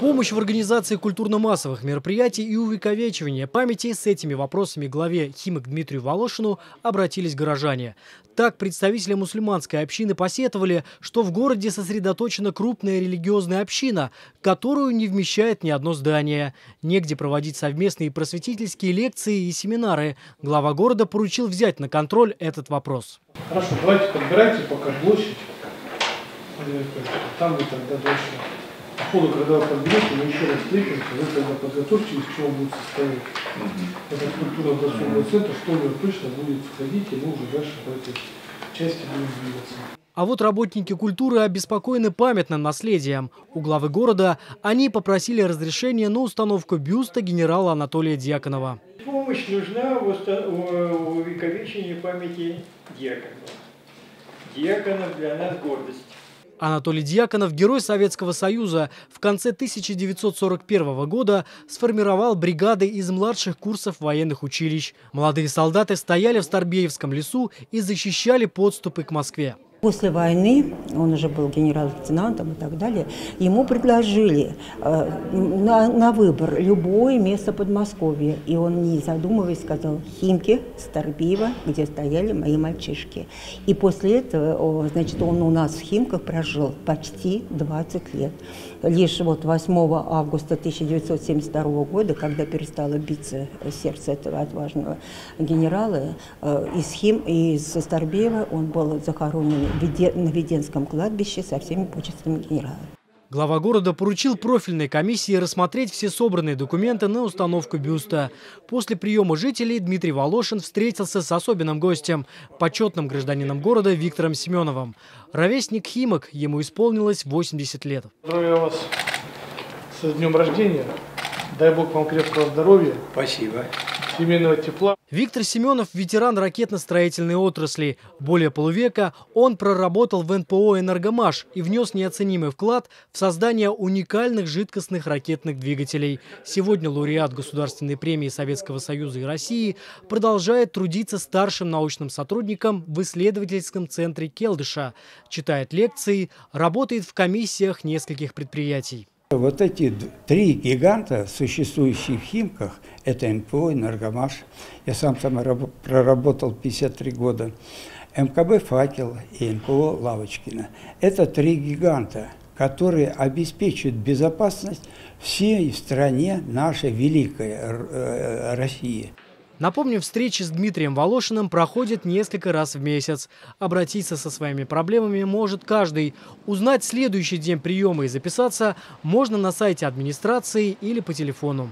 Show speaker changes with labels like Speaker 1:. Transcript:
Speaker 1: Помощь в организации культурно-массовых мероприятий и увековечивания памяти с этими вопросами главе Химок Дмитрию Волошину обратились горожане. Так, представители мусульманской общины посетовали, что в городе сосредоточена крупная религиозная община, которую не вмещает ни одно здание. Негде проводить совместные просветительские лекции и семинары. Глава города поручил взять на контроль этот вопрос.
Speaker 2: Хорошо, давайте подбирайте пока площадь. Там вы тогда дальше. По ходу, когда вы подберете, мы еще раз встретимся, вы тогда подготовьте, из чего будет состоять этот культурно-досуговый центр, что него точно будет входить, и мы уже дальше по этой части будем двигаться.
Speaker 1: А вот работники культуры обеспокоены памятным наследием. У главы города они попросили разрешения на установку бюста генерала Анатолия Дьяконова.
Speaker 3: Помощь нужна в в увековечении памяти Дьяконова. Дьяконов для нас гордость.
Speaker 1: Анатолий Дьяконов, герой Советского Союза, в конце 1941 года сформировал бригады из младших курсов военных училищ. Молодые солдаты стояли в Старбеевском лесу и защищали подступы к Москве.
Speaker 4: После войны, он уже был генерал-лейтенантом и так далее, ему предложили э, на, на выбор любое место Подмосковья. И он, не задумываясь, сказал Химки, Старбиево, где стояли мои мальчишки. И после этого, значит, он у нас в Химках прожил почти 20 лет. Лишь вот 8 августа 1972 года, когда перестало биться сердце этого отважного генерала, э, из Хим, из Старбеева он был захоронен на Веденском кладбище со всеми почестями генерала.
Speaker 1: Глава города поручил профильной комиссии рассмотреть все собранные документы на установку бюста. После приема жителей Дмитрий Волошин встретился с особенным гостем, почетным гражданином города Виктором Семеновым. Ровесник Химок, ему исполнилось 80 лет.
Speaker 2: Поздравляю вас с днем рождения. Дай Бог вам крепкого здоровья,
Speaker 3: Спасибо.
Speaker 2: Семейного тепла.
Speaker 1: Виктор Семенов – ветеран ракетно-строительной отрасли. Более полувека он проработал в НПО «Энергомаш» и внес неоценимый вклад в создание уникальных жидкостных ракетных двигателей. Сегодня лауреат Государственной премии Советского Союза и России продолжает трудиться старшим научным сотрудником в исследовательском центре Келдыша. Читает лекции, работает в комиссиях нескольких предприятий.
Speaker 5: Вот эти три гиганта, существующие в Химках, это НПО, Энергомаш, я сам там раб- проработал 53 года, МКБ «Факел» и НПО «Лавочкина». Это три гиганта, которые обеспечивают безопасность всей стране нашей великой э, России.
Speaker 1: Напомним, встречи с Дмитрием Волошиным проходят несколько раз в месяц. Обратиться со своими проблемами может каждый. Узнать следующий день приема и записаться можно на сайте администрации или по телефону.